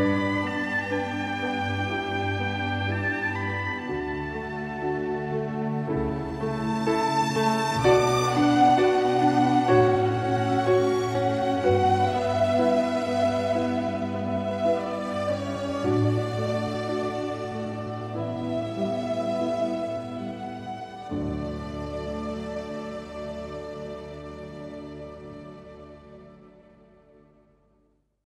Bye.